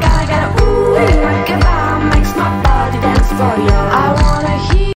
Gotta gotta ooh, rock and ball makes my body dance for you.